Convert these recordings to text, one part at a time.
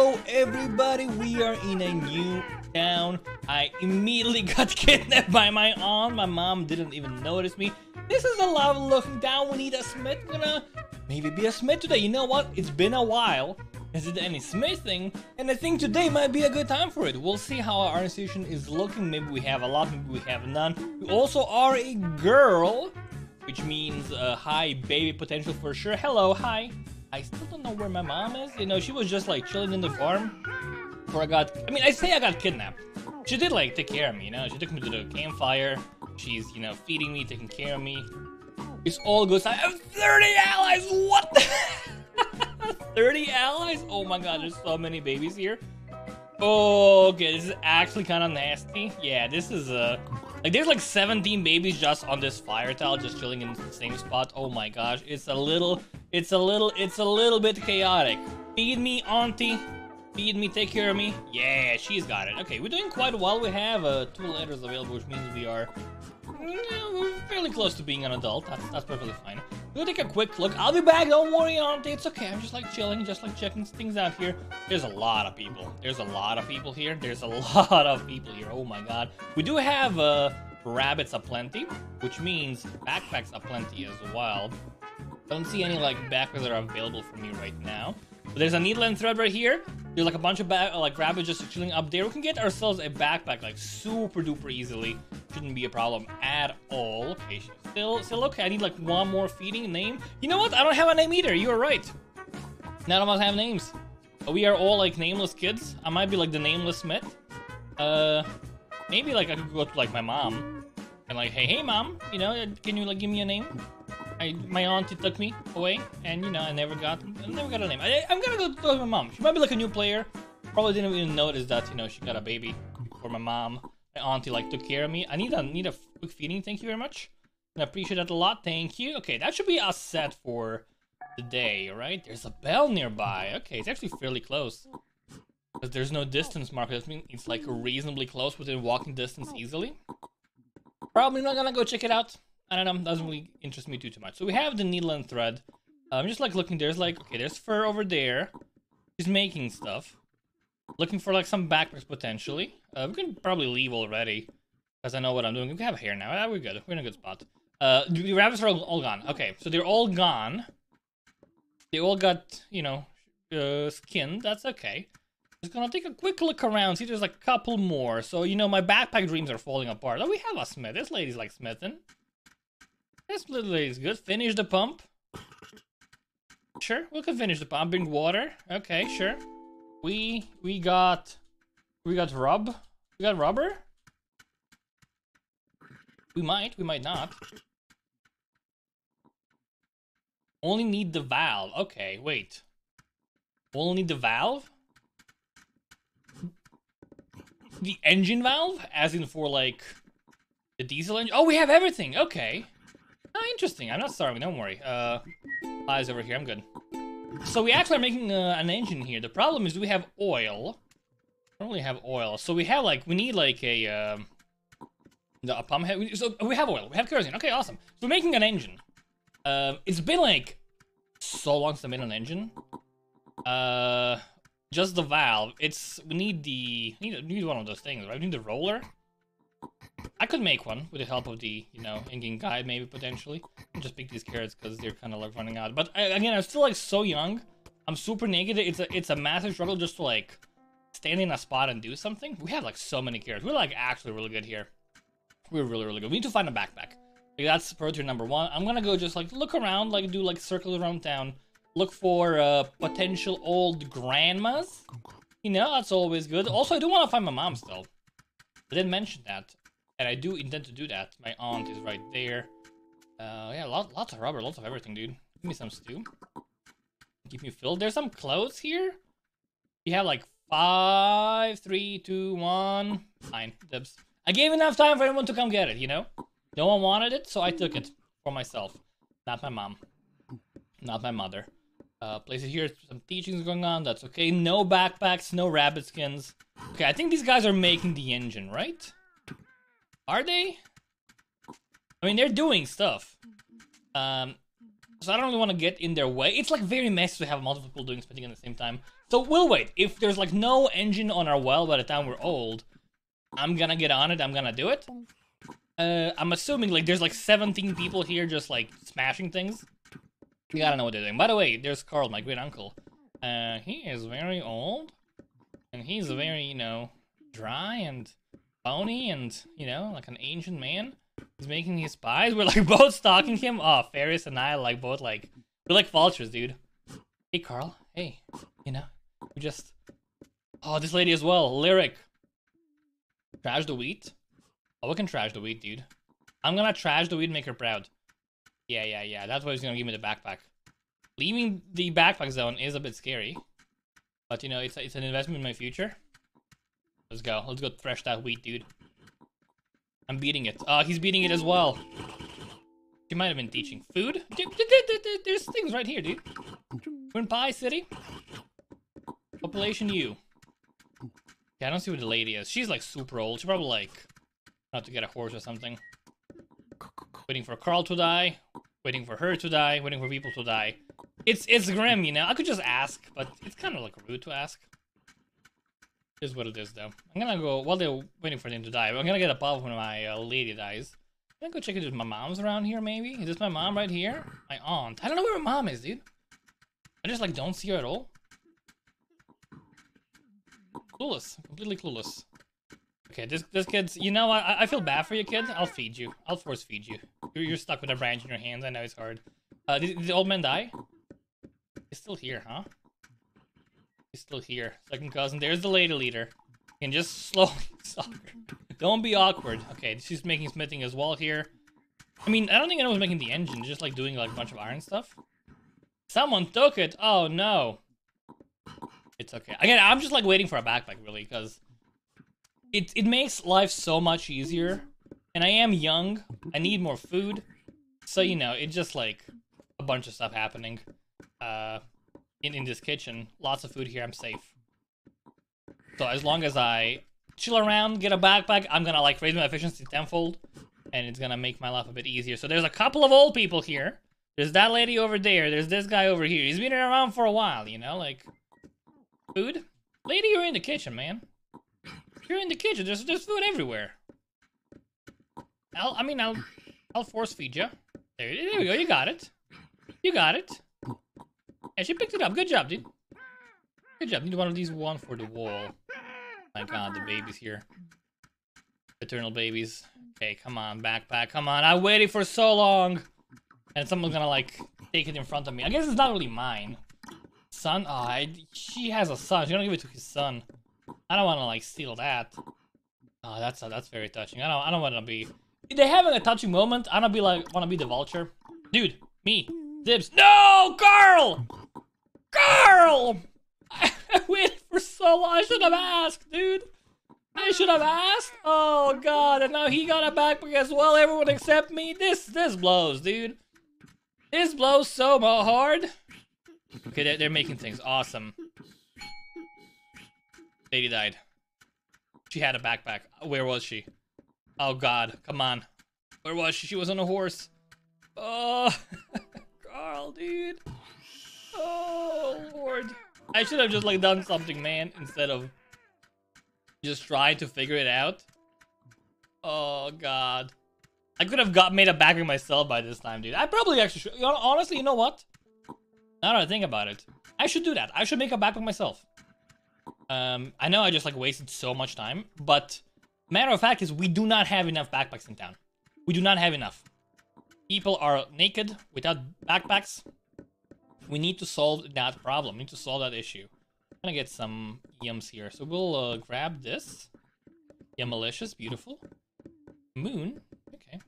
Hello, everybody. We are in a new town. I immediately got kidnapped by my aunt. My mom didn't even notice me. This is a lava looking town. We need a smith. Gonna maybe be a smith today. You know what? It's been a while. Is it any smithing? And I think today might be a good time for it. We'll see how our institution is looking. Maybe we have a lot, maybe we have none. We also are a girl, which means uh, high baby potential for sure. Hello, hi. I still don't know where my mom is. You know, she was just like chilling in the farm before I got. I mean, I say I got kidnapped. She did like take care of me. You know, she took me to the campfire. She's you know feeding me, taking care of me. It's all good. I have 30 allies. What? The 30 allies? Oh my god, there's so many babies here. Oh, Okay, this is actually kind of nasty. Yeah, this is uh like there's like 17 babies just on this fire tile, just chilling in the same spot. Oh my gosh, it's a little, it's a little, it's a little bit chaotic. Feed me, auntie. Feed me, take care of me. Yeah, she's got it. Okay, we're doing quite well. We have uh, two letters available, which means we are we're fairly close to being an adult. That's, that's perfectly fine. We'll take a quick look. I'll be back. Don't worry, auntie. It's okay. I'm just like chilling, just like checking things out here. There's a lot of people. There's a lot of people here. There's a lot of people here. Oh my god. We do have uh, rabbits aplenty, which means backpacks aplenty as well. Don't see any like backpacks that are available for me right now. But there's a needle and thread right here. There's like a bunch of like rabbits just chilling up there. We can get ourselves a backpack like super duper easily. Shouldn't be a problem at all. Okay, still, still okay. I need like one more feeding name. You know what? I don't have a name either. You are right. None of us have names. We are all like nameless kids. I might be like the nameless Smith. Uh, maybe like I could go to like my mom and like, hey, hey, mom, you know, can you like give me a name? I, my auntie took me away, and you know, I never got, I never got a name. I, am gonna go to my mom. She might be like a new player. Probably didn't even notice that, you know, she got a baby for my mom. My auntie like took care of me. I need a need a quick feeding. Thank you very much. I appreciate that a lot. Thank you. Okay, that should be us set for the day, right? There's a bell nearby. Okay, it's actually fairly close. Because there's no distance marker. That means it's like reasonably close within walking distance easily. Probably not gonna go check it out. I don't know, doesn't really interest me too, too much. So we have the needle and thread. I'm just like looking, there's like, okay, there's fur over there. He's making stuff. Looking for like some backpacks potentially. Uh, we can probably leave already. Because I know what I'm doing. We have hair now. Ah, we're good. We're in a good spot. Uh, the rabbits are all, all gone. Okay, so they're all gone. They all got, you know, uh, skin. That's okay. Just gonna take a quick look around, see there's a couple more. So, you know, my backpack dreams are falling apart. Oh, we have a smith. This lady's like smithing. This little lady's good. Finish the pump. Sure, we can finish the pumping water. Okay, sure. We we got we got rub. We got rubber. We might, we might not. Only need the valve. Okay, wait. Only need the valve? The engine valve? As in for like the diesel engine? Oh, we have everything. Okay. Oh, interesting. I'm not starving. Don't worry. Uh, eyes over here. I'm good. So we actually are making uh, an engine here. The problem is we have oil. We really have oil. So we have like, we need like a, um, a pump head. So we have oil. We have kerosene. Okay, awesome. So we're making an engine. Um, it's been like so long since I made an engine. Uh, just the valve. It's, we need the, we need, we need one of those things, right? We need the roller. I could make one with the help of the, you know, in-game guide, maybe, potentially. I'll just pick these carrots because they're kind of, like, running out. But, I, again, I'm still, like, so young. I'm super naked. It's a, it's a massive struggle just to, like, stand in a spot and do something. We have, like, so many carrots. We're, like, actually really good here. We're really, really good. We need to find a backpack. Like, that's priority number one. I'm gonna go just, like, look around, like, do, like, circles around town. Look for, uh, potential old grandmas. You know, that's always good. Also, I do want to find my mom still. I didn't mention that. And I do intend to do that. My aunt is right there. Uh, yeah, lot, lots of rubber, lots of everything, dude. Give me some stew. Keep me filled. There's some clothes here. We have like five, three, two, one. Fine, dibs. I gave enough time for anyone to come get it, you know? No one wanted it, so I took it for myself. Not my mom. Not my mother. Uh, places here, some teachings going on, that's okay. No backpacks, no rabbit skins. Okay, I think these guys are making the engine, right? Are they? I mean, they're doing stuff. Um, So I don't really want to get in their way. It's like very messy to have multiple people doing smithing at the same time. So we'll wait. If there's like no engine on our well by the time we're old, I'm gonna get on it. I'm gonna do it. Uh, I'm assuming like there's like 17 people here just like smashing things. You gotta know what they're doing. By the way, there's Carl, my great uncle. Uh, he is very old, and he's very, you know, dry and bony and, you know, like an ancient man. He's making his spies. We're like both stalking him. Oh, Ferris and I like both like we're like vultures, dude. Hey, Carl. Hey, you know, we just. Oh, this lady as well. Lyric. Trash the wheat. Oh, we can trash the wheat, dude. I'm gonna trash the wheat make her proud. Yeah, yeah, yeah. That's why he's gonna give me the backpack. Leaving the backpack zone is a bit scary. But, you know, it's, it's an investment in my future. Let's go. Let's go thresh that wheat, dude. I'm beating it. Uh, he's beating it as well. She might have been teaching food. There's things right here, dude. We're in Pie City. Population U. Yeah, I don't see what the lady is. She's like super old. She probably like have to get a horse or something. Waiting for Carl to die. Waiting for her to die. Waiting for people to die. It's it's grim, you know. I could just ask, but it's kind of like rude to ask. Is what it is, though. I'm gonna go while they're waiting for them to die. I'm gonna get a bottle when my uh, lady dies. I'm gonna go check if my mom's around here. Maybe is this my mom right here? My aunt. I don't know where my mom is, dude. I just like don't see her at all. Clueless, completely clueless. Okay, this this kid's. You know? I, I feel bad for you, kid. I'll feed you. I'll force feed you. You're, you're stuck with a branch in your hands. I know it's hard. Uh, did, did the old man die? He's still here, huh? He's still here. Second cousin. There's the lady leader. Can just slowly Don't be awkward. Okay, she's making smithing as well here. I mean, I don't think anyone's making the engine. Just like doing like a bunch of iron stuff. Someone took it. Oh no. It's okay. Again, I'm just like waiting for a backpack really because it it makes life so much easier. And I am young. I need more food. So you know, it's just like a bunch of stuff happening. Uh, in, in this kitchen. Lots of food here, I'm safe. So as long as I chill around, get a backpack, I'm gonna like raise my efficiency tenfold. And it's gonna make my life a bit easier. So there's a couple of old people here. There's that lady over there. There's this guy over here. He's been around for a while, you know, like... Food? Lady, you're in the kitchen, man. You're in the kitchen. There's, there's food everywhere. I'll, I mean, I'll, I'll force feed you. There, there we go. You got it. You got it. And she picked it up. Good job, dude. Good job. Need one of these one for the wall. My god, the babies here. Eternal babies. Okay, come on, backpack. Come on. I waited for so long. And someone's gonna, like, take it in front of me. I guess it's not really mine. Son? Oh, I, she has a son. She's gonna give it to his son. I don't wanna, like, steal that. Oh, that's uh, that's very touching. I don't I don't wanna be... If they're having a touching moment, I don't be like, wanna be the vulture. Dude, me. Dibs. No, Carl! Carl! I waited for so long. I should have asked, dude. I should have asked. Oh god, and now he got a backpack as well. Everyone except me. This this blows, dude. This blows so hard. Okay, they're, they're making things awesome. Lady died. She had a backpack. Where was she? Oh god, come on. Where was she? She was on a horse. Oh, Carl, dude. Oh, Lord. I should have just, like, done something, man, instead of just trying to figure it out. Oh, God. I could have got made a backer myself by this time, dude. I probably actually should. Honestly, you know what? Now that I think about it, I should do that. I should make a backpack myself. Um, I know I just, like, wasted so much time, but matter of fact is we do not have enough backpacks in town. We do not have enough. People are naked without backpacks. We need to solve that problem. We need to solve that issue. I'm gonna get some yums here. So we'll uh, grab this. Yeah, malicious, beautiful. Moon, okay,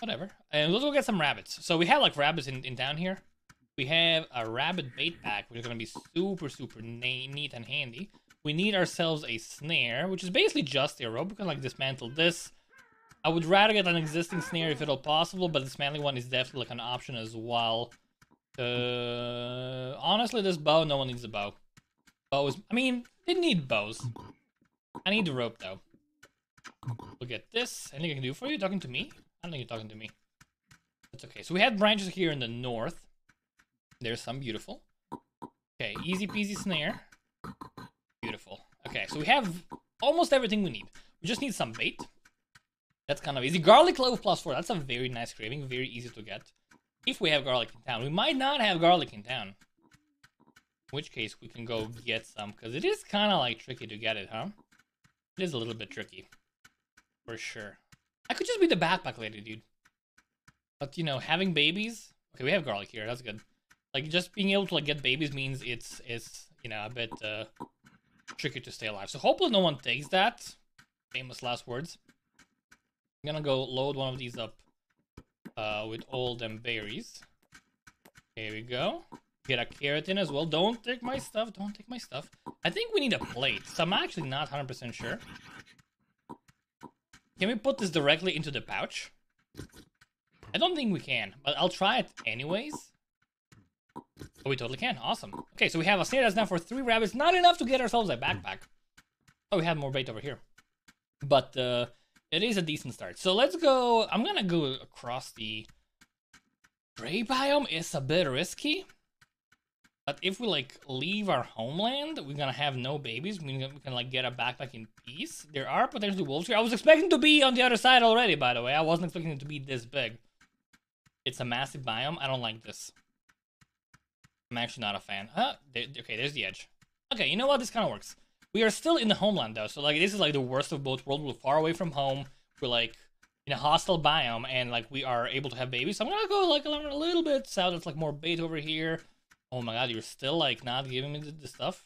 whatever. And let's go get some rabbits. So we have like rabbits in, in down here. We have a rabbit bait pack, which is gonna be super, super neat and handy. We need ourselves a snare, which is basically just a rope. We can like dismantle this. I would rather get an existing snare if at all possible, but this manly one is definitely like an option as well. Uh, honestly, this bow, no one needs a bow. Bow is, I mean, they need bows. I need the rope, though. Look at this. Anything I can do for you? Talking to me? I don't think you're talking to me. That's okay. So we have branches here in the north. There's some beautiful. Okay, easy peasy snare. Beautiful. Okay, so we have almost everything we need. We just need some bait. That's kind of easy. Garlic clove plus four. That's a very nice craving. Very easy to get. If we have garlic in town. We might not have garlic in town. In which case, we can go get some. Because it is kind of like tricky to get it, huh? It is a little bit tricky. For sure. I could just be the backpack lady, dude. But, you know, having babies... Okay, we have garlic here. That's good. Like, just being able to, like, get babies means it's, it's you know, a bit, uh, tricky to stay alive. So hopefully no one takes that. Famous last words. I'm gonna go load one of these up uh, with all them berries. Here we go. Get a carrot in as well. Don't take my stuff. Don't take my stuff. I think we need a plate. So I'm actually not 100% sure. Can we put this directly into the pouch? I don't think we can, but I'll try it anyways. Oh, we totally can. Awesome. Okay, so we have a snare that's now for three rabbits. Not enough to get ourselves a backpack. Oh, we have more bait over here. But uh, it is a decent start. So let's go. I'm gonna go across the gray biome. It's a bit risky. But if we like leave our homeland, we're gonna have no babies. We can, we can like get a backpack in peace. There are potentially wolves here. I was expecting to be on the other side already, by the way. I wasn't expecting it to be this big. It's a massive biome. I don't like this. I'm actually not a fan. Huh? Okay, there's the edge. Okay, you know what? This kind of works. We are still in the homeland though, so like this is like the worst of both worlds. We're far away from home. We're like in a hostile biome, and like we are able to have babies. So I'm gonna go like a little bit south. It's like more bait over here. Oh my god, you're still like not giving me the, the stuff.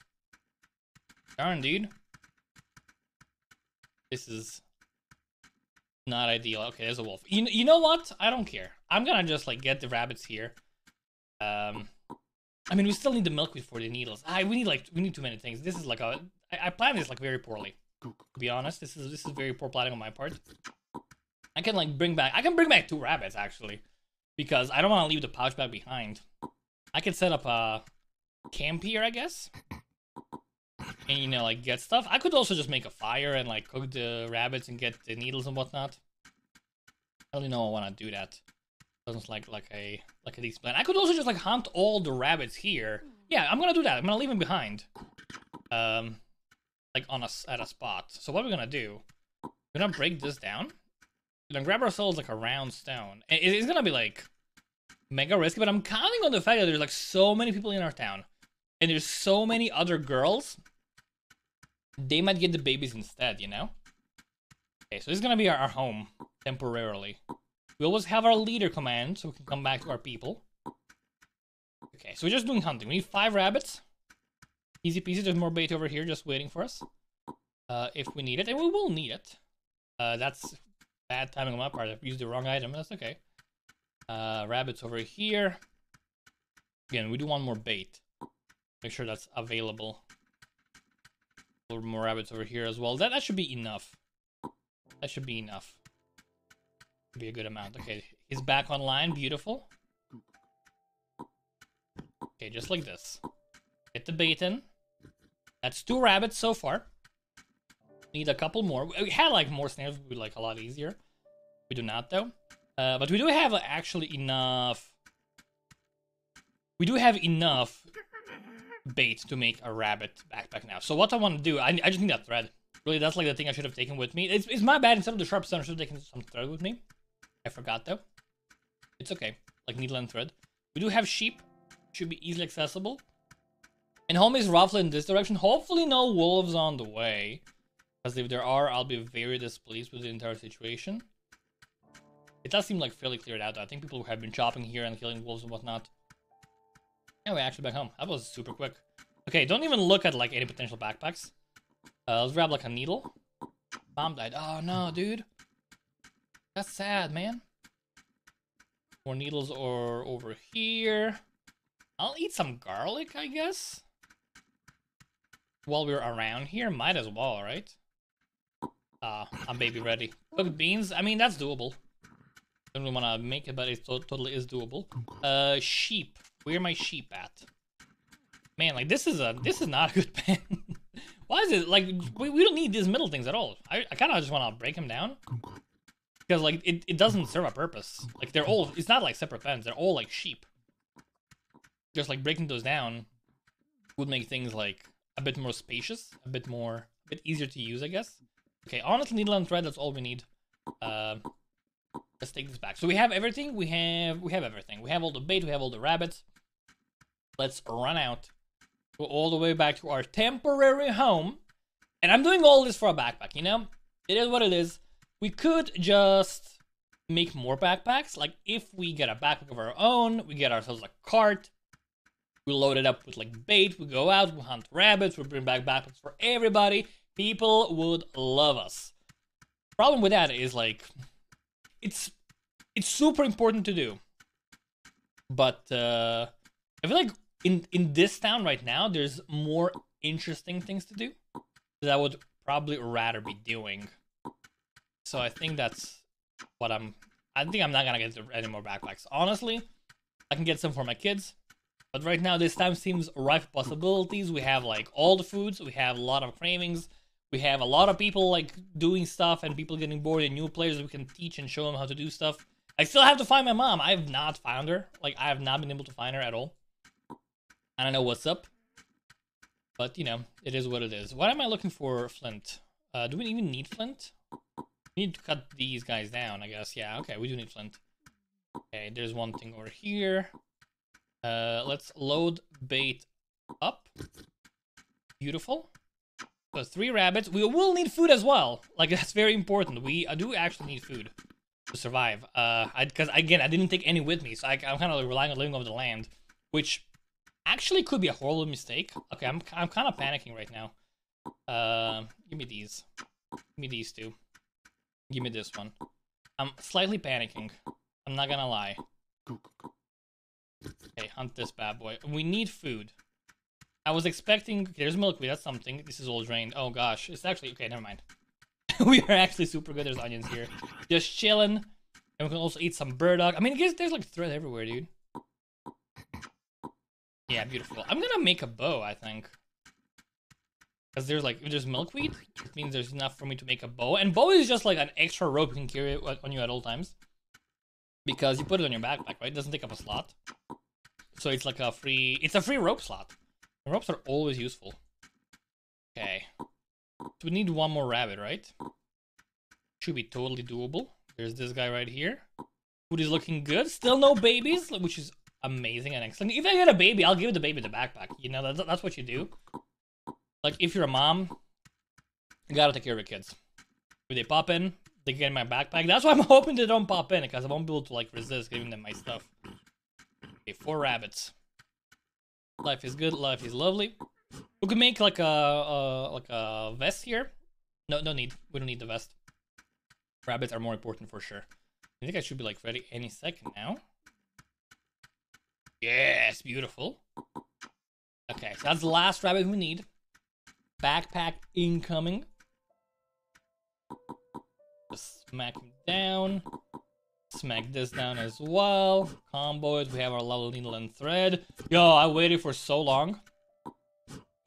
Darn, dude. This is not ideal. Okay, there's a wolf. You, you know what? I don't care. I'm gonna just like get the rabbits here. Um, I mean, we still need the milkweed for the needles. I we need like we need too many things. This is like a I, I this like very poorly. To be honest, this is this is very poor planning on my part. I can like bring back I can bring back two rabbits actually, because I don't want to leave the pouch bag behind. I can set up a camp here, I guess, and you know like get stuff. I could also just make a fire and like cook the rabbits and get the needles and whatnot. I don't know I want to do that. Doesn't like like a like a decent plan. I could also just like hunt all the rabbits here. Yeah, I'm gonna do that. I'm gonna leave them behind. Um, like on us at a spot. So what we're gonna do? We're gonna break this down. We're gonna grab ourselves like a round stone. It's gonna be like mega risky, but I'm counting on the fact that there's like so many people in our town, and there's so many other girls. They might get the babies instead, you know. Okay, so this is gonna be our, our home temporarily. We always have our leader command, so we can come back to our people. Okay, so we're just doing hunting. We need five rabbits. Easy peasy. There's more bait over here just waiting for us. Uh, if we need it, and we will need it. Uh, that's bad timing on my part. I've used the wrong item. That's okay. Uh, rabbits over here. Again, we do want more bait. Make sure that's available. A little more rabbits over here as well. That, that should be enough. That should be enough be a good amount. Okay, he's back online. Beautiful. Okay, just like this. Get the bait in. That's two rabbits so far. Need a couple more. We had like more snares would be like a lot easier. We do not though. Uh, but we do have actually enough. We do have enough bait to make a rabbit backpack now. So what I want to do, I, I just need a thread. Really, that's like the thing I should have taken with me. It's, it's my bad. Instead of the sharp stone, I should have taken some thread with me. I forgot though. It's okay. Like needle and thread. We do have sheep. Should be easily accessible. And home is roughly in this direction. Hopefully no wolves on the way. Because if there are, I'll be very displeased with the entire situation. It does seem like fairly cleared out. Though. I think people have been chopping here and killing wolves and whatnot. We're actually back home. That was super quick. Okay, don't even look at like any potential backpacks. Uh, let's grab like a needle. Bomb died. Oh no, dude. That's sad, man. More needles are over here. I'll eat some garlic, I guess. While we're around here, might as well, right? Ah, uh, I'm baby ready. Cooked beans, I mean, that's doable. Don't really want to make it, but it to totally is doable. Uh, sheep. Where are my sheep at? Man, like, this is a, this is not a good pen. Why is it, like, we, we don't need these middle things at all. I, I kind of just want to break them down because like it, it doesn't serve a purpose. Like they're all it's not like separate pens, they're all like sheep. just like breaking those down would make things like a bit more spacious, a bit more, a bit easier to use, I guess. Okay, honestly, needle and thread, that's all we need. Uh, let's take this back. So we have everything. We have we have everything. We have all the bait. We have all the rabbits. Let's run out. Go all the way back to our temporary home. And I'm doing all this for a backpack, you know? It is what it is. We could just make more backpacks. Like, if we get a backpack of our own, we get ourselves a cart, we load it up with, like, bait, we go out, we hunt rabbits, we bring back backpacks for everybody. People would love us. Problem with that is, like, it's it's super important to do. But, uh, I feel like in, in this town right now, there's more interesting things to do that I would probably rather be doing. So I think that's what I'm. I think I'm not gonna get any more backpacks. Honestly, I can get some for my kids, but right now this time seems rife with possibilities. We have like all the foods, we have a lot of cravings, we have a lot of people like doing stuff and people getting bored and new players we can teach and show them how to do stuff. I still have to find my mom. I have not found her. Like I have not been able to find her at all. I don't know what's up. But, you know, it is what it is. What am I looking for flint? Uh, do we even need flint? We need to cut these guys down, I guess. Yeah, okay, we do need flint. Okay, there's one thing over here. Uh, let's load bait up. Beautiful. So three rabbits. We will need food as well. Like, that's very important. We uh, do actually need food to survive. Uh, Because, again, I didn't take any with me, so I, am kind of relying on living off the land. Which actually could be a horrible mistake. Okay, I'm, I'm kind of panicking right now. Uh, give me these. Give me these two. Give me this one. I'm slightly panicking. I'm not gonna lie. Okay, hunt this bad boy. We need food. I was expecting... Okay, there's milkweed, that's something. This is all drained. Oh gosh, it's actually... Okay, never mind. we are actually super good. There's onions here. Just chilling. And we can also eat some burdock. I mean, there's like thread everywhere, dude. Yeah, beautiful. I'm gonna make a bow, I think. Because there's like, if there's milkweed, it means there's enough for me to make a bow. And bow is just like an extra rope you can carry on you at all times. Because you put it on your backpack, right? It doesn't take up a slot. So it's like a free, it's a free rope slot. Ropes are always useful. Okay. So we need one more rabbit, right? Should be totally doable. There's this guy right here. Food is looking good. Still no babies, which is amazing and excellent. If I get a baby, I'll give the baby the backpack. You know, that's, that's what you do. Like, if you're a mom, you gotta take care of your kids. If they pop in, they get in my backpack. That's why I'm hoping they don't pop in, because I won't be able to, like, resist giving them my stuff. Okay, four rabbits. Life is good, life is lovely. We could make, like, a, a like a vest here. No, no need. We don't need the vest. Rabbits are more important for sure. I think I should be, like, ready any second now. Yes, beautiful. Okay, so that's the last rabbit we need. Backpack incoming. Smack him down. Smack this down as well. Combos, we have our level needle and thread. Yo, I waited for so long.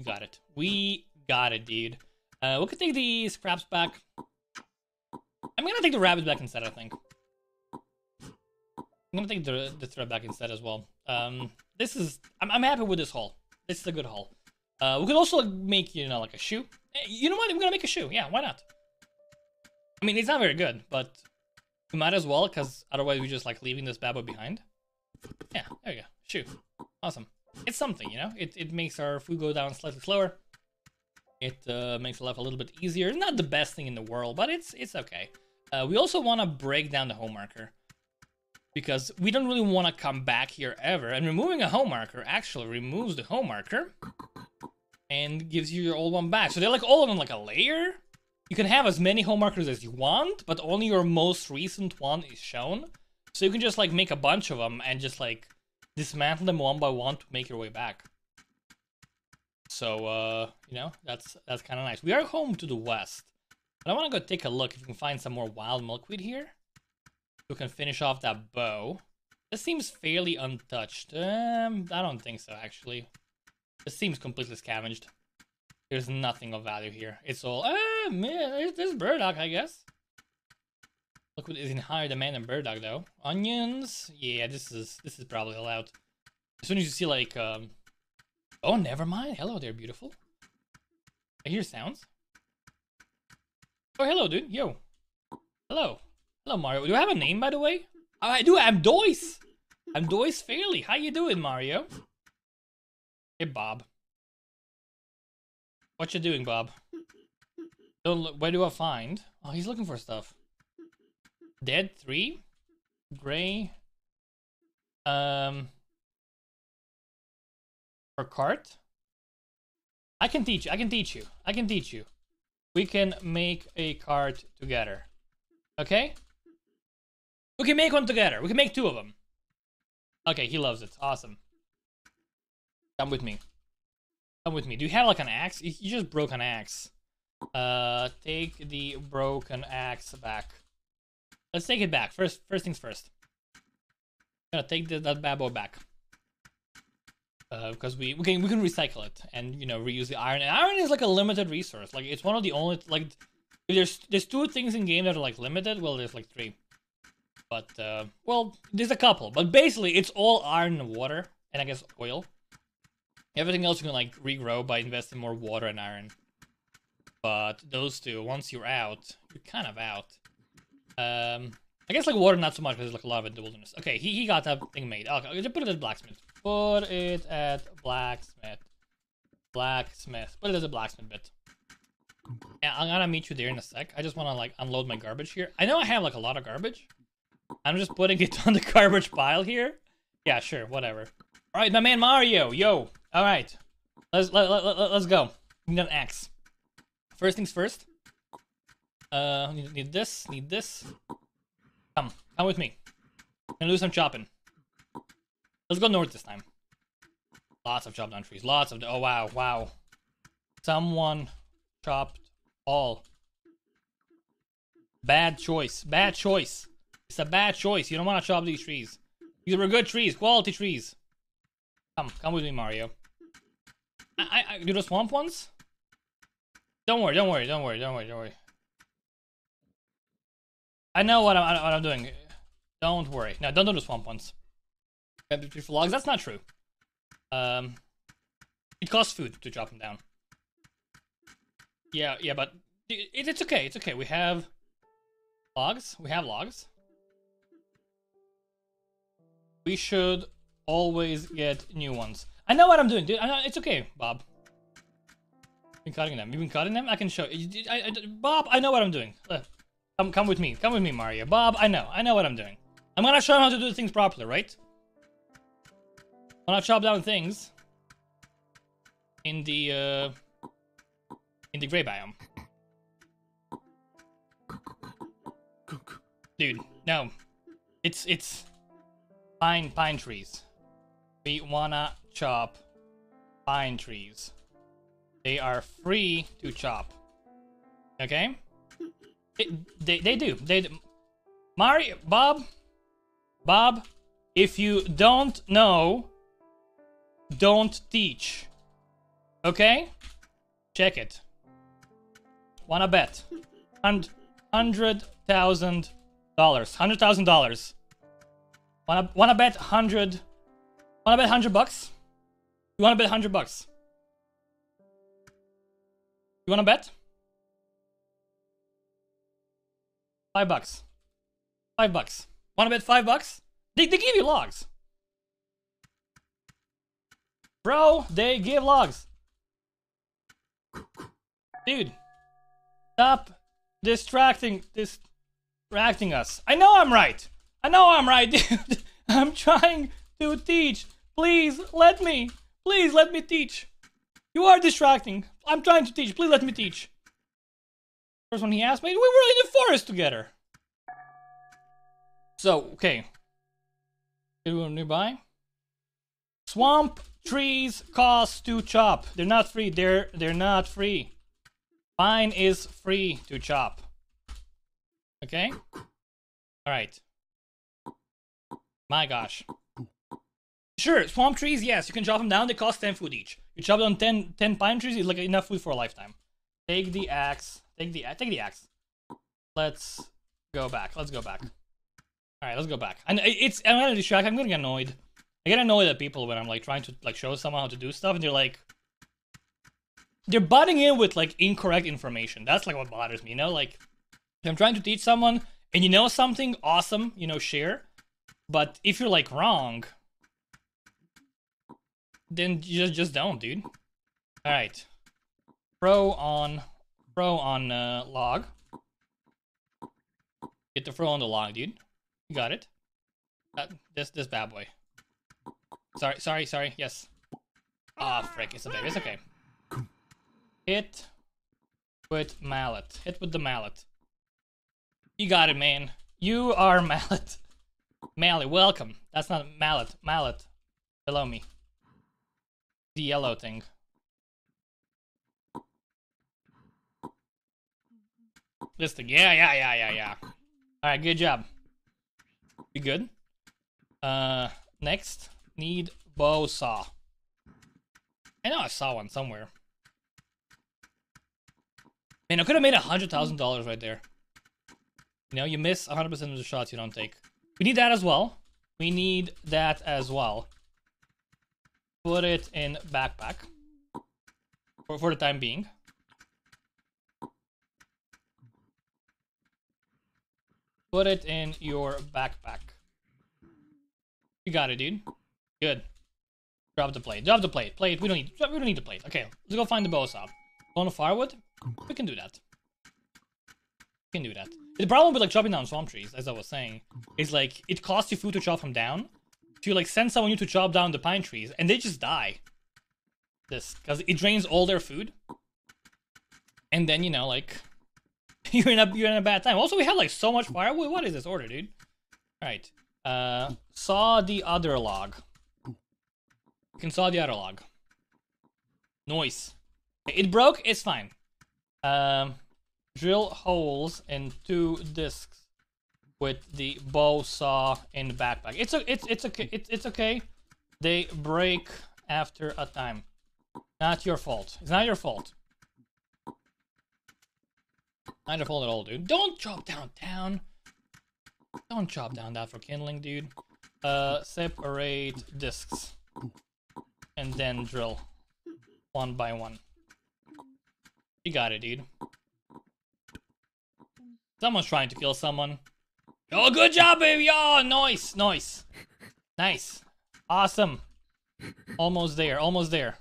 Got it. We got it, dude. Uh, we could take the scraps back. I'm gonna take the rabbits back instead, I think. I'm gonna take the, the thread back instead as well. Um, this is I'm, I'm happy with this haul. This is a good haul. Uh, we could also make you know like a shoe. Eh, you know what? I'm gonna make a shoe. Yeah, why not? I mean, it's not very good, but we might as well because otherwise we're just like leaving this bad boy behind. Yeah, there we go. Shoe. Awesome. It's something, you know. It it makes our food go down slightly slower. It uh, makes life a little bit easier. Not the best thing in the world, but it's it's okay. Uh, we also want to break down the home marker because we don't really want to come back here ever. And removing a home marker actually removes the home marker and gives you your old one back. So they're like all on like a layer. You can have as many home markers as you want, but only your most recent one is shown. So you can just like make a bunch of them and just like dismantle them one by one to make your way back. So uh, you know, that's that's kind of nice. We are home to the west. But I want to go take a look if we can find some more wild milkweed here we can finish off that bow. This seems fairly untouched. Um, I don't think so, actually. This seems completely scavenged. There's nothing of value here. It's all, ah, man, there's burdock, I guess. Look what is in higher demand than burdock, though. Onions? Yeah, this is this is probably allowed. As soon as you see like, um, oh, never mind. Hello there, beautiful. I hear sounds. Oh, hello, dude. Yo. Hello. Hello, Mario. Do I have a name, by the way? Oh, I do. I'm Dois. I'm Dois Fairly. How you doing, Mario? Hey, Bob. What you doing, Bob? Don't look. Where do I find? Oh, he's looking for stuff. Dead three, gray. Um. For cart. I can teach. You. I can teach you. I can teach you. We can make a cart together. Okay? We can make one together. We can make two of them. Okay, he loves it. Awesome. Come with me. Come with me. Do you have like an axe? You just broke an axe. Uh, take the broken axe back. Let's take it back. First, first things first. I'm gonna take the, that bad boy back. Uh, because we, we can we can recycle it and you know reuse the iron. And iron is like a limited resource. Like it's one of the only like there's there's two things in game that are like limited. Well, there's like three, but uh, well, there's a couple. But basically, it's all iron and water, and I guess oil. Everything else you can like regrow by investing more water and iron. But those two, once you're out, you're kind of out. Um, I guess like water not so much because like a lot of in the wilderness. Okay, he, he got that thing made. Okay, just put it at blacksmith. Put it at blacksmith. Blacksmith. Put it as a blacksmith bit. Yeah, I'm gonna meet you there in a sec. I just wanna like unload my garbage here. I know I have like a lot of garbage. I'm just putting it on the garbage pile here. Yeah, sure, whatever. All right, my man Mario, yo. All right, let's let, let, let, let's go. We need an axe. First things first. Uh, need, need this, need this. Come, come with me. Gonna do some chopping. Let's go north this time. Lots of chopped down trees. Lots of. Oh wow, wow. Someone chopped all. Bad choice. Bad choice. It's a bad choice. You don't want to chop these trees. These were good trees, quality trees. Come, come with me, Mario. I, I, do the swamp ones. Don't worry, don't worry, don't worry, don't worry, don't worry. I know what I'm, what I'm doing. Don't worry. No, don't do the swamp ones. For logs, that's not true. Um, it costs food to drop them down. Yeah, yeah, but it, it's okay. It's okay. We have logs. We have logs. We should always get new ones. I know what I'm doing, dude. Know, it's okay, Bob. Been cutting them. You've been cutting them. I can show. You. I, I, Bob, I know what I'm doing. Uh, come, come with me. Come with me, Mario. Bob, I know. I know what I'm doing. I'm gonna show him how to do things properly, right? When I chop down things in the uh, in the gray biome. Dude, no. It's it's pine pine trees. We wanna chop pine trees. They are free to chop. Okay? It, they they do. They do. Mario Bob Bob, if you don't know, don't teach. Okay? Check it. Wanna bet? Hundred thousand dollars. Hundred thousand dollars. Wanna wanna bet hundred? Wanna bet hundred bucks? You wanna bet hundred bucks? You wanna bet? Five bucks. Five bucks. Wanna bet five bucks? They, they give you logs. Bro, they give logs. Dude, stop distracting distracting us. I know I'm right. I know I'm right, dude. I'm trying to teach. Please let me. Please let me teach. You are distracting. I'm trying to teach. Please let me teach. First one he asked me, we were in the forest together. So, okay. Anyone nearby? Swamp trees cost to chop. They're not free. They're they're not free. Pine is free to chop. Okay? Alright. My gosh. Sure, swamp trees, yes, you can chop them down. They cost 10 food each. You chop down 10, 10 pine trees, it's like enough food for a lifetime. Take the axe. Take the take the axe. Let's go back. Let's go back. All right, let's go back. And it's I'm gonna distract. I'm gonna get annoyed. I get annoyed at people when I'm like trying to like show someone how to do stuff and they're like they're butting in with like incorrect information. That's like what bothers me, you know? Like I'm trying to teach someone and you know something awesome, you know, share. But if you're like wrong, then just just don't, dude. All right. Throw on throw on uh, log. Get the throw on the log, dude. You got it. Uh, this this bad boy. Sorry, sorry, sorry. Yes. Ah, oh, frick. It's okay. It's okay. Hit with mallet. Hit with the mallet. You got it, man. You are mallet. Mallet, welcome. That's not mallet. Mallet. Below me. The yellow thing. This thing. Yeah, yeah, yeah, yeah, yeah. Alright, good job. You good? Uh, next. Need bow saw. I know I saw one somewhere. Man, I could have made a hundred thousand dollars right there. You know, you miss 100% of the shots you don't take. We need that as well. We need that as well. Put it in backpack. For, for the time being. Put it in your backpack. You got it, dude. Good. Drop the plate. Drop the plate. Plate. We don't need. We don't need the plate. Okay, let's go find the bow saw. Want the firewood? We can do that. We can do that. The problem with like chopping down swamp trees, as I was saying, is like it costs you food to chop them down. To like send someone you to chop down the pine trees, and they just die. This because it drains all their food. And then you know like you're in a you're in a bad time. Also, we have like so much firewood. What is this order, dude? All right. Uh, saw the other log. You can saw the other log. Noise. It broke. It's fine. Um, drill holes in two discs with the bow saw in the backpack. It's a, it's it's okay. It's it's okay. They break after a time. Not your fault. It's not your fault. Not your fault at all, dude. Don't chop down town. Don't chop down that for kindling, dude. Uh, separate discs. And then drill. One by one. You got it, dude. Someone's trying to kill someone. Oh, good job, baby! Oh, nice, nice. Nice. Awesome. Almost there, almost there.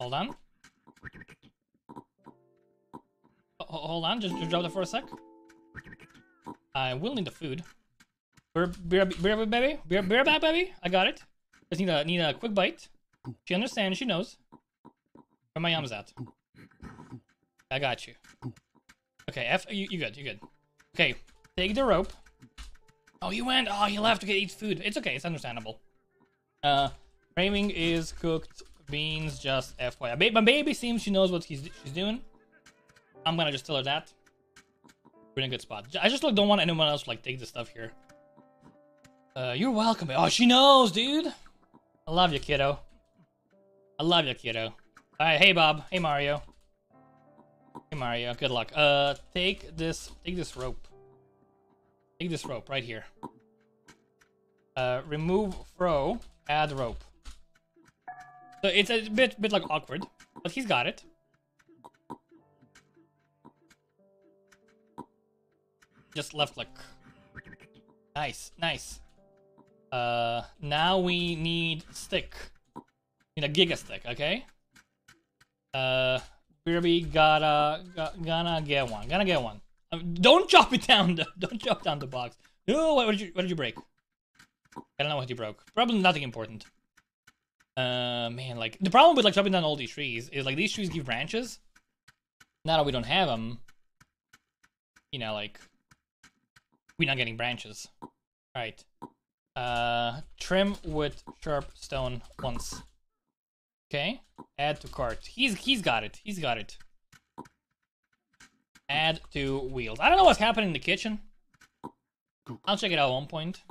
Hold on. hold on, just, just drop it for a sec. I will need the food. Beer, beer, baby? Beer, beer back, baby? I got it. Just need a, need a quick bite. She understands, she knows. Where my yum's at. I got you. Okay, F, you, you good, you good. Okay, take the rope. Oh, you went. Oh, you left to get eat food. It's okay, it's understandable. Uh, framing is cooked. Beans, just FYI. My baby seems she knows what she's, she's doing. I'm gonna just tell her that. We're in a good spot. I just like, don't want anyone else to like take the stuff here. Uh, you're welcome. Oh, she knows, dude. I love you, kiddo. I love you, kiddo. Alright, hey Bob. Hey Mario. Hey Mario, good luck. Uh, take this, take this rope. Take this rope right here. Uh, remove throw, add rope. So it's a bit, bit like awkward, but he's got it. Just left click. Nice, nice. Uh, now we need stick. Need a giga stick, okay? Uh, Kirby gotta, gonna get one. Gonna get one. Um, don't chop it down. Don't chop down the box. No, what, what, did you what did you break? I don't know what you broke. Probably nothing important. Uh, man, like the problem with like chopping down all these trees is like these trees give branches. Now that we don't have them, you know, like we're not getting branches. All right. Uh, trim with sharp stone once. Okay. Add to cart. He's he's got it. He's got it. Add to wheels. I don't know what's happening in the kitchen. I'll check it out at one point.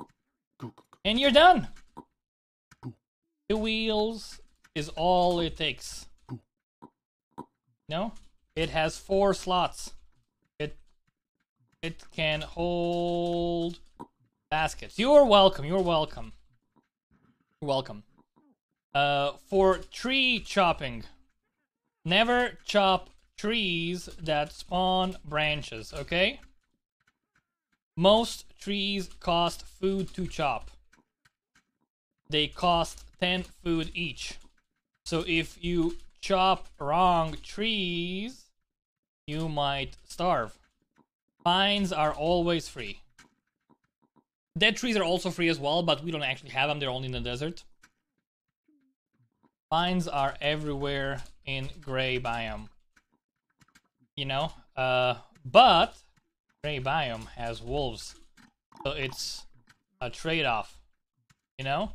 And you're done. Two wheels is all it takes. No? It has four slots. It it can hold baskets. You're welcome. You're welcome. You're welcome. Uh, for tree chopping, never chop trees that spawn branches, okay? Most trees cost food to chop. They cost 10 food each. So if you chop wrong trees, you might starve. Pines are always free. Dead trees are also free as well, but we don't actually have them. They're only in the desert. Pines are everywhere in gray biome. You know? Uh, but gray biome has wolves. So it's a trade-off. You know?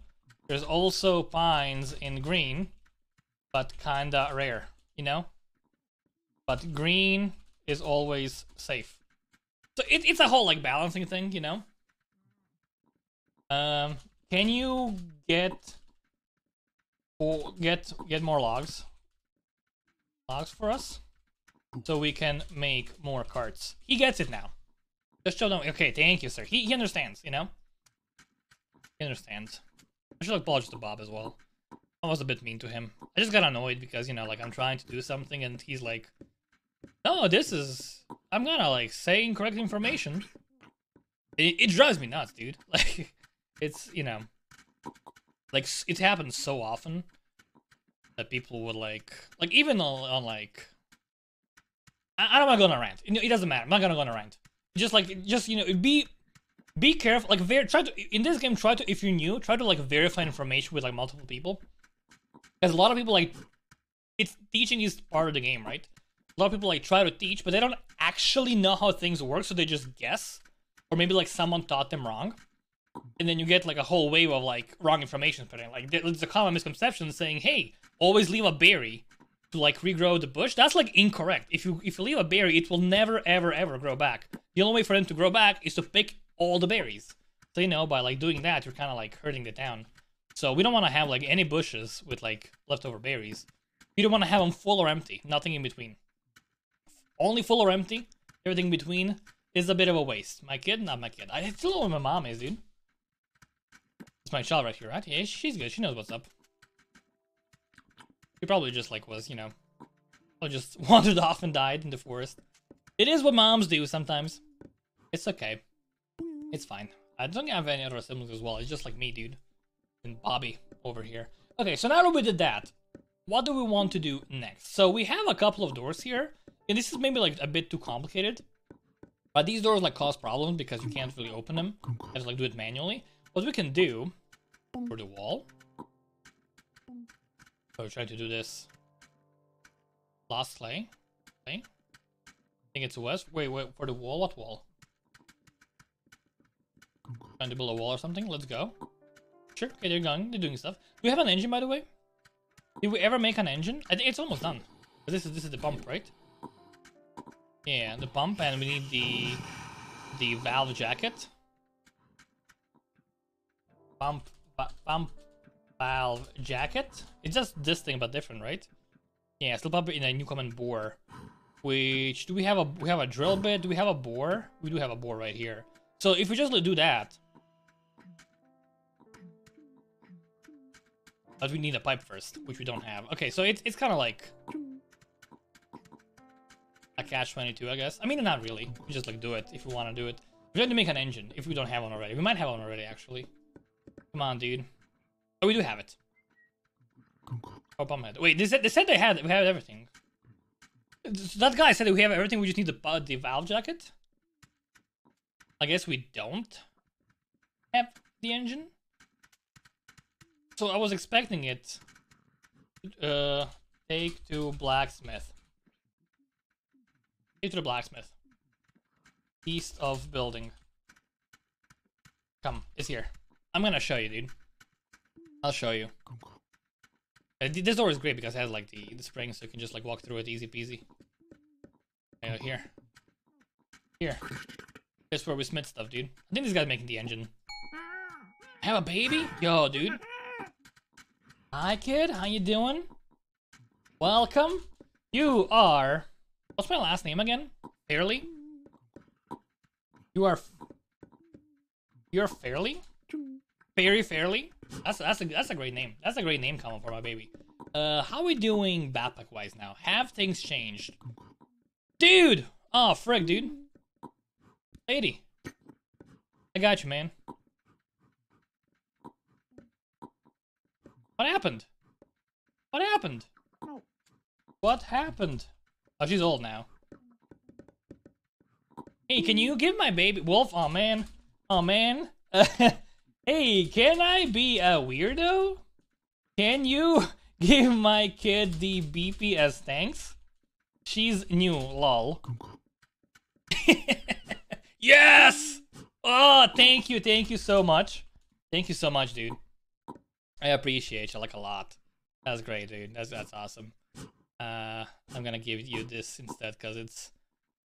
There's also pines in green, but kinda rare. You know? But green is always safe. So it, it's a whole like balancing thing, you know? Um, can you get or get get more logs? Logs for us, so we can make more carts. He gets it now. Just show them. Okay, thank you, sir. He he understands. You know. He understands. I should apologize to Bob as well. I was a bit mean to him. I just got annoyed because you know, like I'm trying to do something and he's like, "No, this is I'm gonna like say incorrect information." It, it drives me nuts, dude. Like, it's you know, like it happens so often that people would like, like even on, on like, I, I don't want to go on a rant. It, doesn't matter. I'm not gonna go on a rant. Just like, just you know, be be careful. Like, ver- try to in this game. Try to if you're new, try to like verify information with like multiple people, because a lot of people like it's teaching is part of the game, right? A lot of people like try to teach, but they don't actually know how things work, so they just guess, or maybe like someone taught them wrong, and then you get like a whole wave of like wrong information spreading. Like there's a common misconception saying, "Hey, always leave a berry to like regrow the bush." That's like incorrect. If you if you leave a berry, it will never ever ever grow back. The only way for them to grow back is to pick all the berries. So you know, by like doing that, you're kind of like hurting the town. So we don't want to have like any bushes with like leftover berries. You don't want to have them full or empty, nothing in between. Only full or empty, everything in between is a bit of a waste. My kid, not my kid. I still know where my mom is, dude. It's my child right here, right? Yeah, she's good. She knows what's up. She probably just like was, you know, or just wandered off and died in the forest. It is what moms do sometimes. It's okay. It's fine. I don't have any other siblings as well. It's just like me, dude. And Bobby over here. Okay, so now that we did that, what do we want to do next? So we have a couple of doors here. And this is maybe like a bit too complicated. But these doors like cause problems because you can't really open them. You have to like do it manually. What we can do for the wall. So trying to do this. Last clay. Okay. I think it's west. Wait, wait, for the wall? What wall? Trying to build a wall or something? Let's go. Sure. Okay, they're going. They're doing stuff. Do we have an engine, by the way? Did we ever make an engine? I think it's almost done. This is this is the pump, right? Yeah, the pump, and we need the the valve jacket. Pump, pump, valve jacket. It's just this thing, but different, right? Yeah, still pump in a Newcomen bore. Which do we have a we have a drill bit? Do we have a bore? We do have a bore right here. So if we just do that, but we need a pipe first, which we don't have. Okay, so it's it's kind of like a catch 22, I guess. I mean, not really. We just like do it if we want to do it. We have to make an engine if we don't have one already. We might have one already, actually. Come on, dude. Oh, we do have it. Oh, bumhead. Wait, they said, they said they had we have everything. So that guy said that we have everything. We just need the uh, the valve jacket. I guess we don't have the engine. So I was expecting it. Uh, take to blacksmith. Take to the blacksmith. East of building. Come, it's here. I'm gonna show you, dude. I'll show you. Uh, this door is great because it has like the, the spring, so you can just like walk through it easy peasy. Here. Here. This where we smith stuff, dude. I think this guy's making the engine. I have a baby? Yo, dude. Hi, kid. How you doing? Welcome. You are... What's my last name again? Fairly? You are... You're Fairly? Fairy Fairly. That's that's a that's a great name. That's a great name coming for my baby. Uh, how we doing backpack wise now? Have things changed? Dude! Oh, frig, dude. Lady. I got you, man. What happened? What happened? What happened? Oh, she's old now. Hey, can you give my baby Wolf? Oh man. Oh man. hey, can I be a weirdo? Can you give my kid the BP as thanks? She's new, lol. yes! Oh, thank you, thank you so much. Thank you so much, dude. I appreciate you like a lot. That's great, dude. That's that's awesome. Uh, I'm gonna give you this instead because it's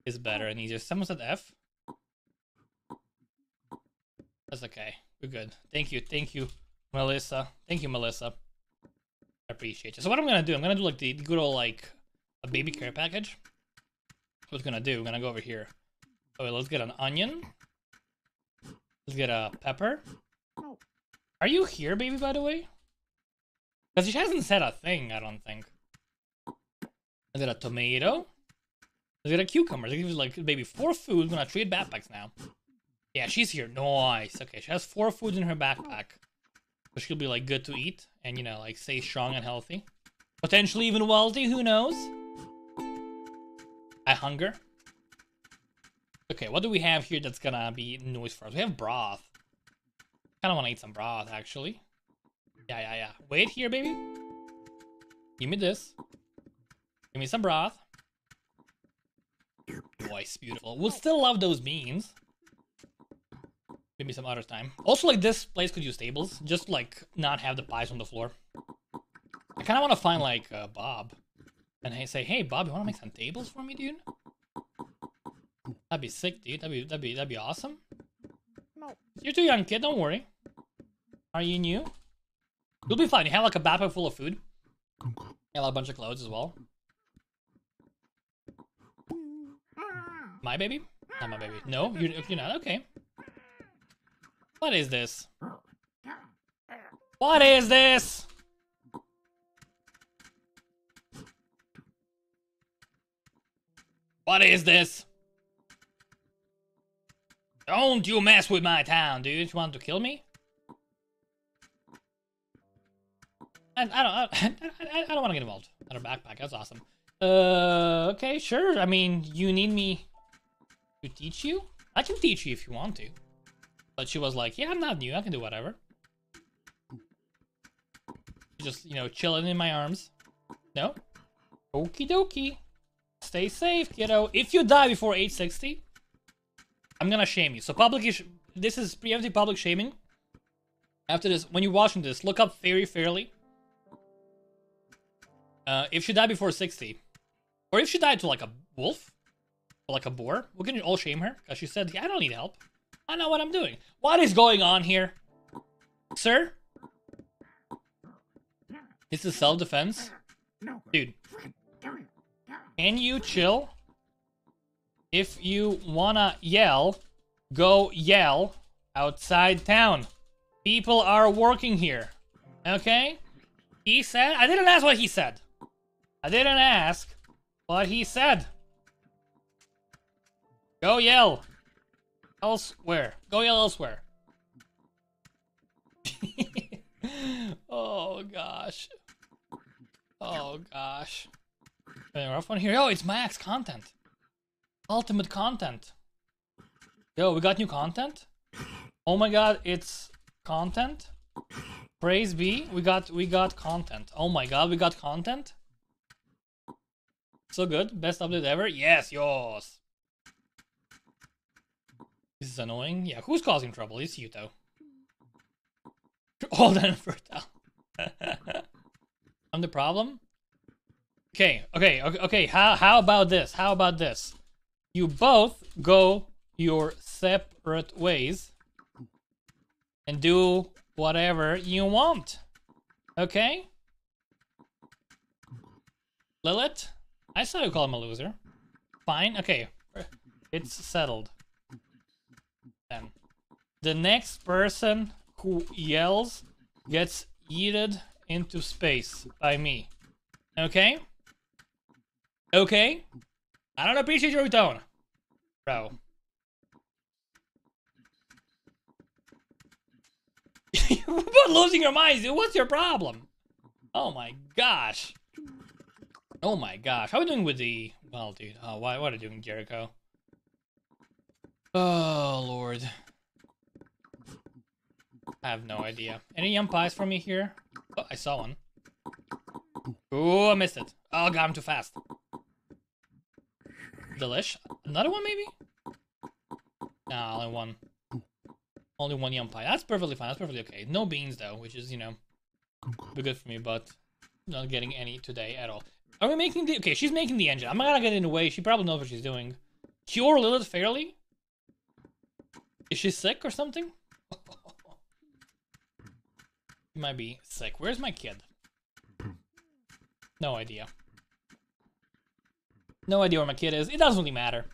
it's better and easier. Someone said F. That's okay. We're good. Thank you, thank you, Melissa. Thank you, Melissa. I appreciate you. So what I'm gonna do? I'm gonna do like the good old like a baby care package. What's gonna do? I'm gonna go over here. Okay, let's get an onion. Let's get a pepper. Are you here, baby, by the way? Because she hasn't said a thing, I don't think. Let's get a tomato. Let's get a cucumber. Let's give like maybe four foods. We're gonna trade backpacks now. Yeah, she's here. Nice. Okay, she has four foods in her backpack. So she'll be like good to eat and you know, like stay strong and healthy. Potentially even wealthy, who knows? I hunger. Okay, what do we have here that's gonna be noise for us? We have broth. Kinda wanna eat some broth, actually. Yeah, yeah, yeah. Wait here, baby. Give me this. Give me some broth. Voice, beautiful. We'll still love those beans. Me some other time. Also, like, this place could use tables. Just, like, not have the pies on the floor. I kinda wanna find, like, uh, Bob. And I say, hey, Bob, you wanna make some tables for me, dude? That'd be sick, dude. That'd be that'd be that'd be awesome. No. You're too young, kid. Don't worry. Are you new? You'll be fine. You have like a backpack full of food. Have a bunch of clothes as well. My baby? Not my baby. No, you're you're not. Okay. What is this? What is this? What is this? Don't you mess with my town, dude. You want to kill me? I, I don't. I, I, I don't want to get involved. At her backpack. That's awesome. Uh, okay, sure. I mean, you need me to teach you. I can teach you if you want to. But she was like, "Yeah, I'm not new. I can do whatever." Just you know, chilling in my arms. No. Okie dokie. Stay safe, kiddo. If you die before 860, I'm gonna shame you. So public, this is preemptive public shaming. After this, when you're watching this, look up Fairy Fairly. Uh, if she died before 60, or if she died to like a wolf, or like a boar, we can all shame her because she said, yeah, "I don't need help. I know what I'm doing." What is going on here, sir? This is self-defense, No. dude. Can you chill? If you wanna yell, go yell outside town. People are working here. Okay? He said, I didn't ask what he said. I didn't ask what he said. Go yell. Elsewhere. Go yell elsewhere. oh gosh. Oh gosh. Any rough one here? Oh, it's max content. Ultimate content. Yo, we got new content? Oh my god, it's content? Praise be, we got we got content. Oh my god, we got content? So good, best update ever? Yes, yours. This is annoying. Yeah, who's causing trouble? It's you though. All that fertile. I'm the problem? Okay, okay, okay, okay. How how about this? How about this? You both go your separate ways and do whatever you want. Okay? Lilith? I saw you call him a loser. Fine, okay. It's settled. The next person who yells gets yeeted into space by me. Okay? Okay? I don't appreciate your tone. Bro. You're losing your minds. What's your problem? Oh my gosh. Oh my gosh. How are we doing with the... Well, dude. Oh, why, what are you doing, Jericho? Oh, Lord. I have no idea. Any yum pies for me here? Oh, I saw one. Oh, I missed it. Oh, God, I'm too fast. Delish. Another one, maybe? Nah, only one. Only one yum pie. That's perfectly fine. That's perfectly okay. No beans, though, which is, you know, be good for me, but not getting any today at all. Are we making the... Okay, she's making the engine. I'm not gonna get in the way. She probably knows what she's doing. Cure Lilith fairly? Is she sick or something? Might be sick. Where's my kid? No idea. No idea where my kid is. It doesn't really matter.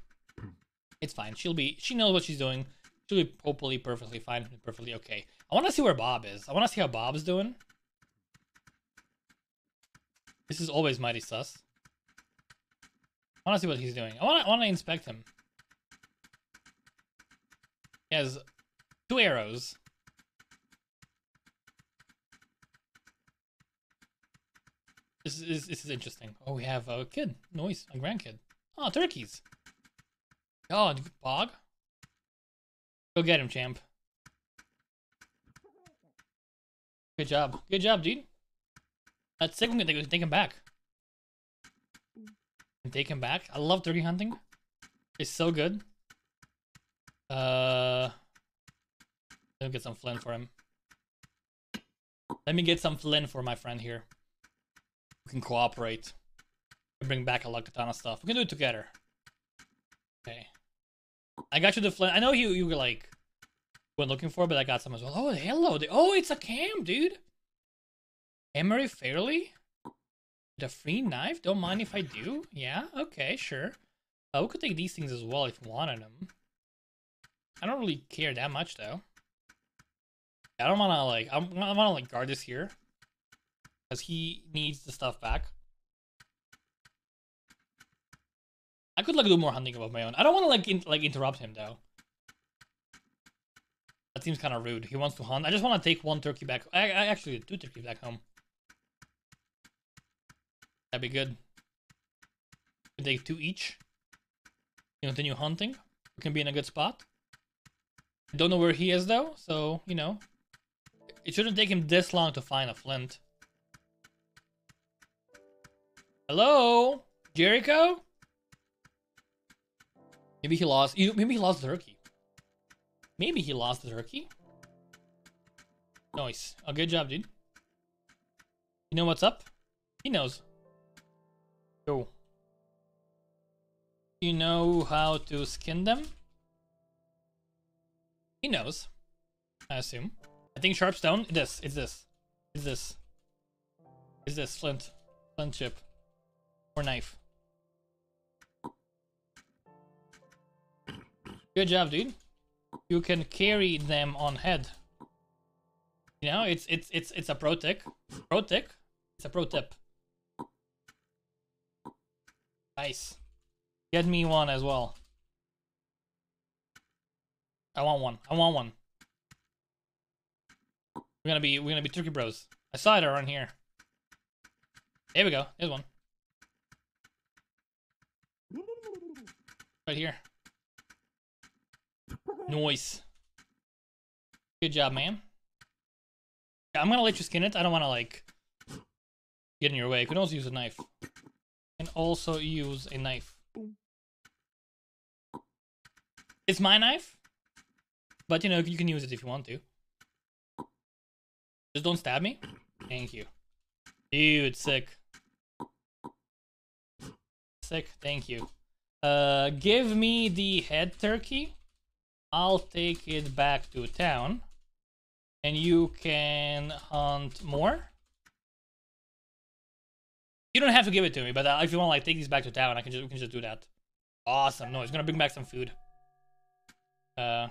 It's fine. She'll be... She knows what she's doing. She'll be hopefully perfectly fine. Perfectly okay. I want to see where Bob is. I want to see how Bob's doing. This is always mighty sus. I want to see what he's doing. I want to I want to inspect him. He has two arrows. This is this is interesting. Oh, we have a kid. Noise, a grandkid. Oh, turkeys. Oh, bog. Go get him, champ. Good job. Good job, dude. That's sick. We can take, take him back. And take him back. I love turkey hunting. It's so good. Uh, let me get some flint for him. Let me get some flint for my friend here. We can cooperate. Bring back a lot of stuff. We can do it together. Okay. I got you the flint. I know you you were like went looking for, but I got some as well. Oh, hello. Oh, it's a cam, dude. Emery Fairley? The free knife? Don't mind if I do? Yeah? Okay, sure. Uh, we could take these things as well if we wanted them. I don't really care that much, though. I don't wanna, like, I'm, I wanna, like, guard this here. Because he needs the stuff back. I could, like, do more hunting of my own. I don't wanna, like, in, like interrupt him, though. That seems kind of rude. He wants to hunt. I just want to take one turkey back. I, I actually two turkeys back home. That'd be good. We take two each. Continue hunting. We can be in a good spot. I don't know where he is though, so, you know. It shouldn't take him this long to find a flint. Hello? Jericho? Maybe he lost. Maybe he lost the turkey. Maybe he lost the turkey. Nice. Oh, good job, dude. You know what's up? He knows. Go. You know how to skin them? He knows. I assume. I think sharp sharpstone. This. It's this. It's this. Is this flint? Flint chip. Or knife. Good job, dude. You can carry them on head. You know, it's it's it's it's a pro tip. Pro tip. It's a pro tip. Nice. Get me one as well. I want one. I want one. We're gonna be we're gonna be turkey bros. I saw it around here. There we go. There's one. Right here. Noise. Good job, man. Yeah, I'm gonna let you skin it. I don't wanna like get in your way. You can also use a knife can also use a knife. It's my knife, but you know, you can use it if you want to. Just don't stab me. Thank you. Dude, sick. Sick, thank you. Uh, give me the head turkey. I'll take it back to town. And you can hunt more. You don't have to give it to me, but uh, if you want like take these back to town, I can just we can just do that. Awesome. No, he's gonna bring back some food. Uh,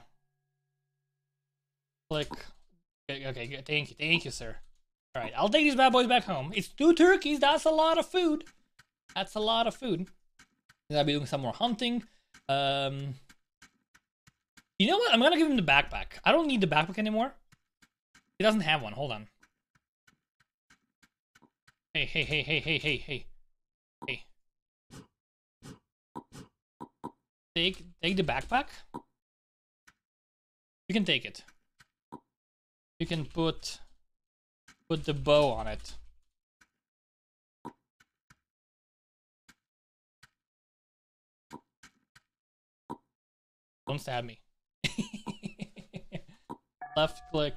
click Okay, okay. Thank you, thank you, sir. All right, I'll take these bad boys back home. It's two turkeys. That's a lot of food. That's a lot of food. I'll be doing some more hunting. Um, you know what? I'm gonna give him the backpack. I don't need the backpack anymore. He doesn't have one. Hold on. Hey, hey, hey, hey, hey, hey, hey, hey. Take, take the backpack. You can take it. You can put, put the bow on it. Don't stab me. Left click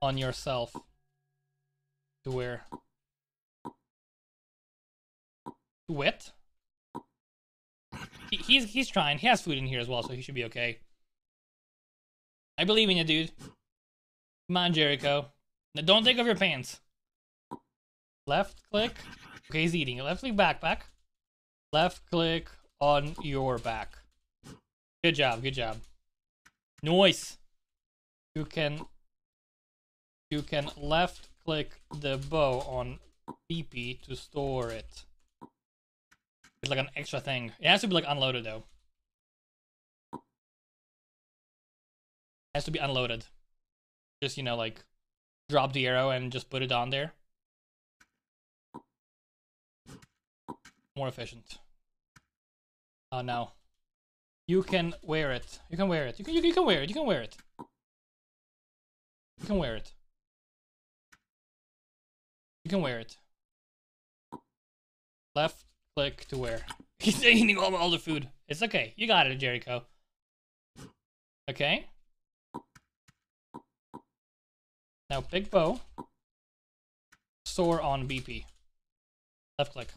on yourself to where? Wit? He, he's he's trying. He has food in here as well, so he should be okay. I believe in you, dude. Come on, Jericho. Now don't take off your pants. Left click. Okay, he's eating. Left click backpack. Left click on your back. Good job, good job. Noise. You can you can left click the bow on BP to store it. It's like an extra thing. It has to be like unloaded though. It has to be unloaded. Just you know like drop the arrow and just put it on there. More efficient. Oh no. You can wear it. You can wear it. You can, you, you can wear it. You can wear it. You can wear it. You can wear it. Left click to wear. He's eating all, all the food. It's okay. You got it, Jericho. Okay. Now Big bow. Soar on BP. Left click.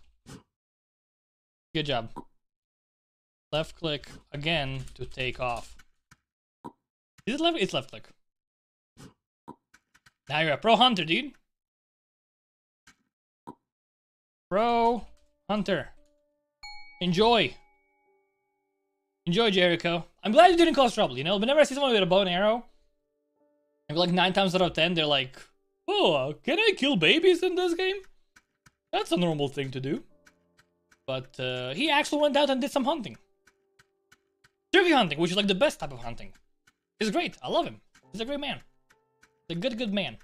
Good job. Left click again to take off. Is it left? It's left click. Now you're a pro hunter, dude. Pro hunter. Enjoy. Enjoy, Jericho. I'm glad you didn't cause trouble, you know? Whenever I see someone with a bow and arrow, like 9 times out of 10, they're like, Oh, can I kill babies in this game? That's a normal thing to do. But uh, he actually went out and did some hunting. Turkey hunting, which is like the best type of hunting. He's great. I love him. He's a great man. He's a good, good man.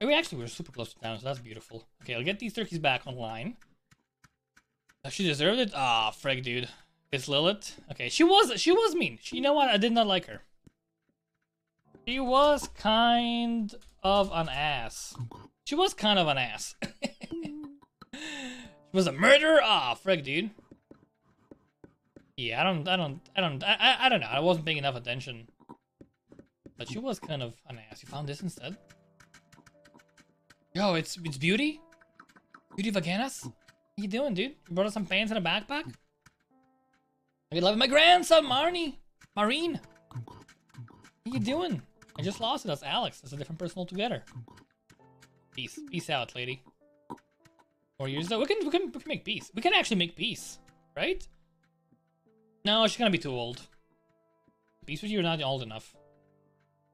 And we actually were super close to town, so that's beautiful. Okay, I'll get these turkeys back online. She deserved it? Ah, oh, dude. It's Lilith. Okay, she was she was mean. She, you know what? I did not like her. She was kind of an ass. She was kind of an ass. she was a murderer? Ah, oh, dude. Yeah, I don't, I don't, I don't, I, I don't know. I wasn't paying enough attention. But she was kind of an ass. You found this instead? Yo, it's it's Beauty? Beauty Vaganas? What you doing, dude? You brought us some pants and a backpack? I love my grandson, Marnie! Marine! What are you doing? I just lost it. That's Alex. That's a different person altogether. Peace. Peace out, lady. Four years though. We can we can we can make peace. We can actually make peace, right? No, she's gonna be too old. Peace with you are not old enough.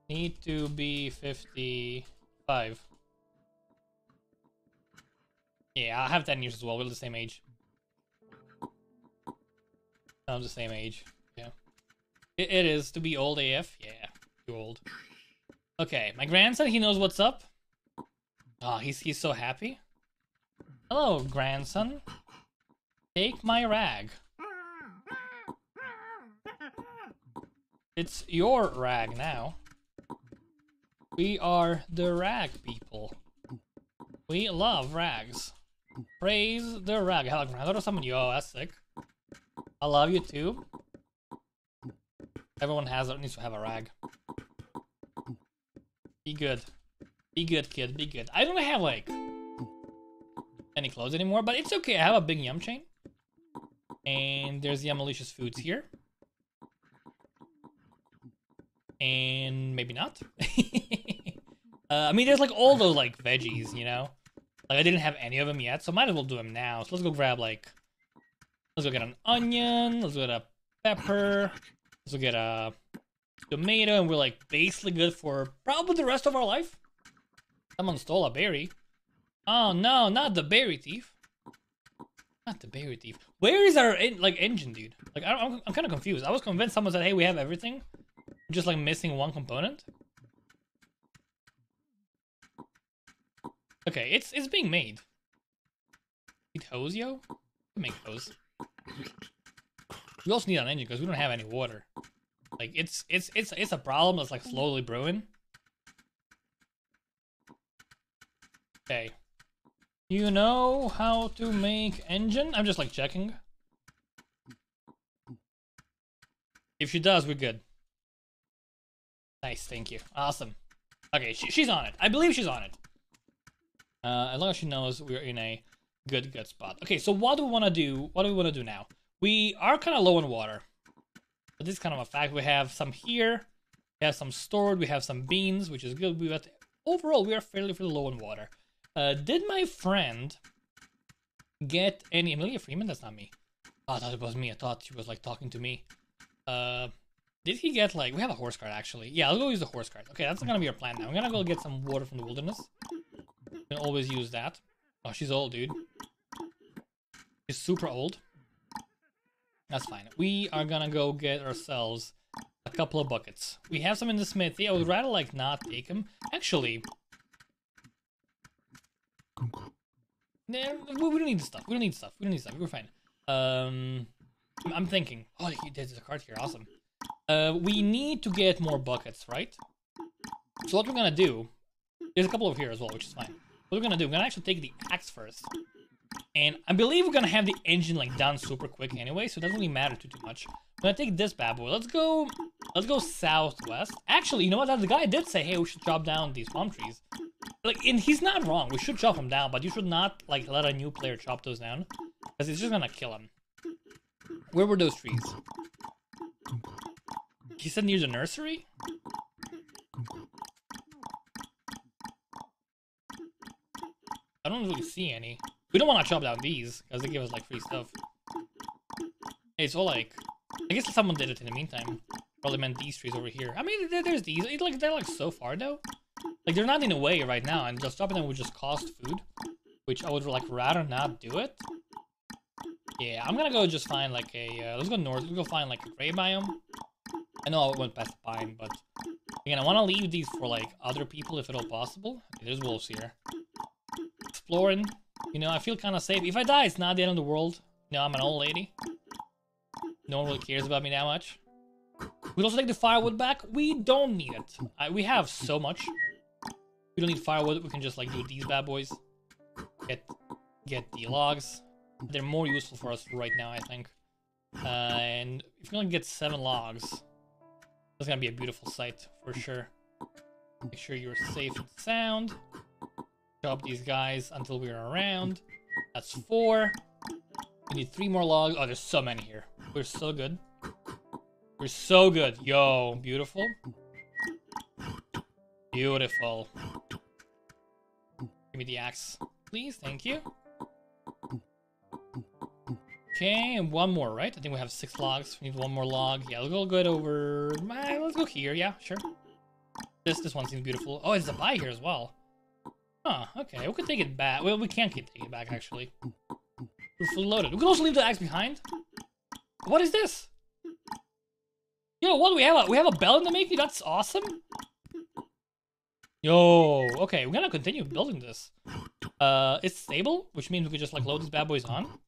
Need to be 55. Yeah, I have 10 years as well. We're the same age. I'm the same age. Yeah. It, it is to be old AF. Yeah, too old. Okay, my grandson, he knows what's up. Oh, he's he's so happy. Hello, grandson. Take my rag. It's your rag now. We are the rag people. We love rags. Praise the rag. Hello, summon you. Oh, that's sick. I love you too. Everyone has needs to have a rag. Be good. Be good, kid. Be good. I don't have like any clothes anymore, but it's okay. I have a big yum chain. And there's the malicious foods here and maybe not. uh, I mean, there's like all those like veggies, you know. Like I didn't have any of them yet, so might as well do them now. So let's go grab like, let's go get an onion. Let's go get a pepper. Let's go get a tomato, and we're like basically good for probably the rest of our life. Someone stole a berry. Oh no, not the berry thief. Not the berry thief. Where is our like engine, dude? Like I am I'm kind of confused. I was convinced someone said, "Hey, we have everything." Just like missing one component. Okay, it's it's being made. Need hose, yo? Make hose. We also need an engine because we don't have any water. Like it's it's it's it's a problem that's like slowly brewing. Okay. You know how to make engine? I'm just like checking. If she does, we're good. Nice, thank you. Awesome. Okay, she, she's on it. I believe she's on it. Uh, as long as she knows we're in a good, good spot. Okay, so what do we want to do? What do we want to do now? We are kind of low on water. But this is kind of a fact. We have some here. We have some stored. We have some beans, which is good. We got overall we are fairly, fairly low on water. Uh, did my friend get any Amelia Freeman? That's not me. Oh, I thought it was me. I thought she was like talking to me. Uh, did he get like? We have a horse cart actually. Yeah, I'll go use the horse cart. Okay, that's gonna be our plan now. I'm gonna go get some water from the wilderness. Can always use that. Oh, she's old, dude. She's super old. That's fine. We are gonna go get ourselves a couple of buckets. We have some in the smithy. I would rather like not take them. Actually, Nah, we don't need stuff. We don't need stuff. We don't need stuff. We're fine. Um, I'm thinking. Oh, there's a card here. Awesome. Uh, we need to get more buckets, right? So what we're gonna do, there's a couple over here as well, which is fine. What we're gonna do, we're gonna actually take the axe first. And I believe we're gonna have the engine like done super quick anyway, so it doesn't really matter too, too much. I'm gonna take this bad boy. Let's go, let's go southwest. Actually, you know what? The guy did say, hey, we should chop down these palm trees. Like, and he's not wrong. We should chop them down, but you should not like let a new player chop those down, because it's just gonna kill him. Where were those trees? He said near the nursery. I don't really see any. We don't want to chop down these because they give us like free stuff. Hey, it's all like, I guess someone did it in the meantime. Probably meant these trees over here. I mean, there's these. It, like they're like so far though. Like, they're not in the way right now, and just chopping them would just cost food. Which I would, like, rather not do it. Yeah, I'm gonna go just find, like, a... Uh, let's go north. Let's go find, like, a gray biome. I know I went past pine, but... Again, I want to leave these for, like, other people if at all possible. Okay, there's wolves here. Exploring. You know, I feel kind of safe. If I die, it's not the end of the world. Know, I'm an old lady. No one really cares about me that much. We'd also take the firewood back. We don't need it. I, we have so much. We don't need firewood. We can just like do these bad boys. Get get the logs. They're more useful for us right now, I think. Uh, and if we only get seven logs, that's gonna be a beautiful sight for sure. Make sure you're safe and sound. Chop these guys until we're around. That's four. We need three more logs. Oh, there's so many here. We're so good. We're so good. Yo, beautiful. Beautiful. Give me the axe, please. Thank you. Okay, and one more, right? I think we have six logs. We need one more log. Yeah, let's go good over... Let's go here. Yeah, sure. This this one seems beautiful. Oh, it's a buy here as well. Huh, okay. We could take it back. Well, we can't take it back, actually. We're fully loaded. We can also leave the axe behind. What is this? Yo, what we have? We have a bell in the making? That's awesome. Yo, okay, we're gonna continue building this. Uh, it's stable, which means we could just like load these bad boys on.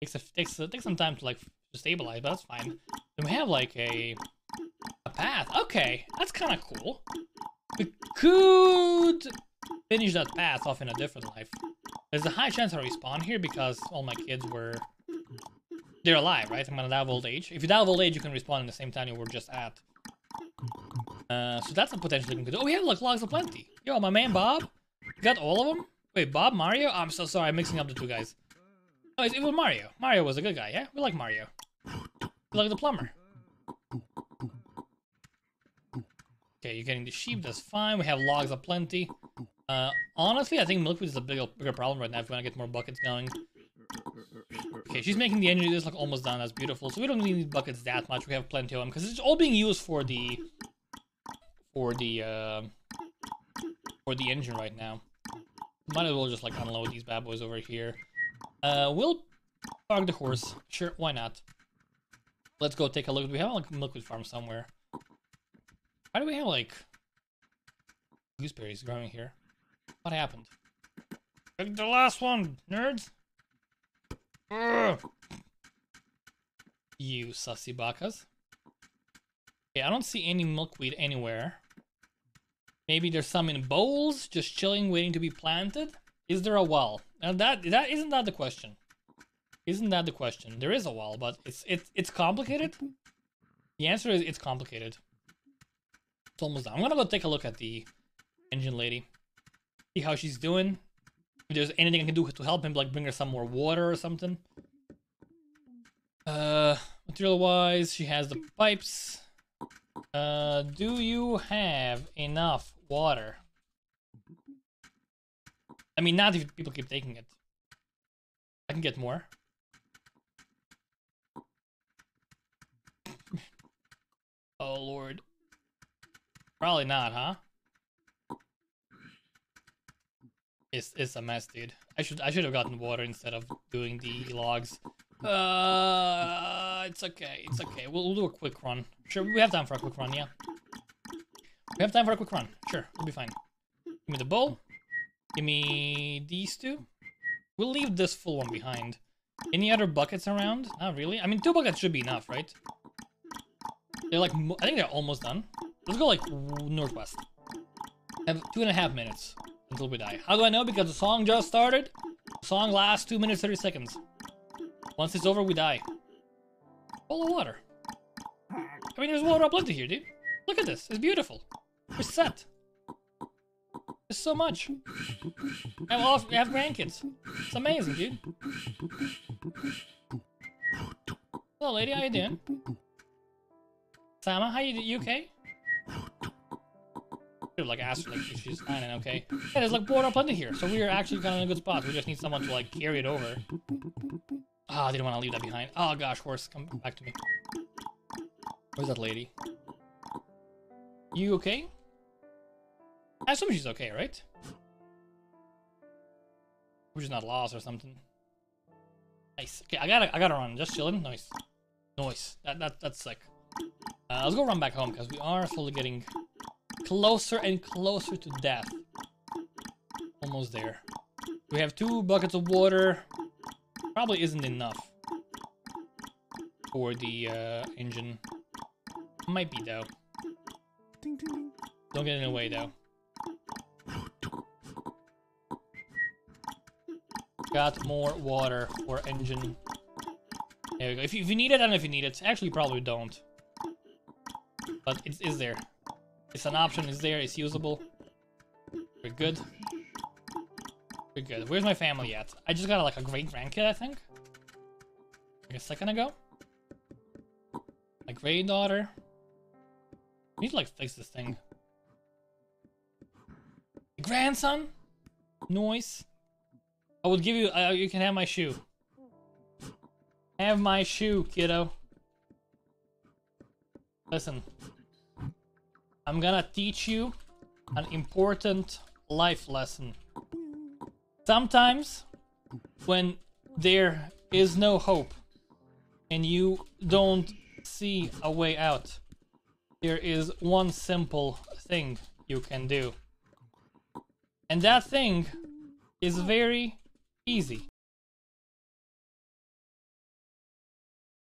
Takes a, takes a, takes some time to like to stabilize, but that's fine. Then we have like a a path. Okay, that's kind of cool. We could finish that path off in a different life. There's a high chance I respawn here because all my kids were they're alive, right? I'm gonna die of old age. If you die of old age, you can respawn in the same time you were just at. Uh, so that's a potentially good. Oh, we have like logs of plenty. Yo, my man Bob, you got all of them. Wait, Bob, Mario? I'm so sorry, I'm mixing up the two guys. Oh, it was Mario. Mario was a good guy, yeah? We like Mario. We like the plumber. Okay, you're getting the sheep, that's fine. We have logs of plenty. Uh, honestly, I think milkweed is a bigger, bigger problem right now if we want to get more buckets going. Okay, she's making the engine. This look almost done. That's beautiful. So we don't really need buckets that much. We have plenty of them because it's all being used for the for the uh, for the engine right now. Might as well just like unload these bad boys over here. Uh, we'll park the horse. Sure, why not? Let's go take a look. We have like milkweed farm somewhere. Why do we have like gooseberries growing here? What happened? The last one, nerds. Ugh. You sussy bakas. Okay, I don't see any milkweed anywhere. Maybe there's some in bowls, just chilling, waiting to be planted. Is there a well? Now that that isn't that the question. Isn't that the question? There is a wall, but it's it's it's complicated. The answer is it's complicated. It's almost done. I'm gonna go take a look at the engine lady. See how she's doing. If there's anything I can do to help him, like bring her some more water or something. Uh, material-wise, she has the pipes. Uh, do you have enough water? I mean, not if people keep taking it. I can get more. oh, Lord. Probably not, huh? It's, it's a mess, dude. I should I should have gotten water instead of doing the logs. Uh, it's okay. It's okay. We'll, we'll do a quick run. Sure, we have time for a quick run, yeah. We have time for a quick run. Sure, we'll be fine. Give me the bowl. Give me these two. We'll leave this full one behind. Any other buckets around? Not really. I mean, two buckets should be enough, right? They're like, I think they're almost done. Let's go like northwest. I have two and a half minutes until we die. How do I know? Because the song just started. The song lasts two minutes, 30 seconds. Once it's over, we die. Full of water. I mean, there's water up plenty here, dude. Look at this. It's beautiful. We're set. There's so much. I all, I have grandkids. It's amazing, dude. Hello, lady. How you doing? Sama, how you, you okay? like ask her like she's fine and okay. Yeah, there's like water up under here, so we're actually kind of in a good spot. We just need someone to like carry it over. Ah, oh, they didn't want to leave that behind. Oh gosh, horse, come back to me. Where's that lady? You okay? I assume she's okay, right? Or she's not lost or something. Nice. Okay, I gotta, I gotta run. Just chilling. Nice. Nice. That, that, that's sick. Uh, let's go run back home because we are slowly getting closer and closer to death. Almost there. We have two buckets of water. Probably isn't enough for the uh, engine. Might be though. Don't get in the way though. Got more water or engine. There we go. If you, if you need it, I don't know if you need it. Actually, probably don't. But it is there. It's an option, it's there, it's usable. We're good. We're good. Where's my family at? I just got like a great grandkid, I think. Like a second ago. My great daughter. I need to like fix this thing. Grandson? Noise. I would give you, uh, you can have my shoe. Have my shoe, kiddo. Listen. I'm gonna teach you an important life lesson. Sometimes, when there is no hope and you don't see a way out, there is one simple thing you can do. And that thing is very easy.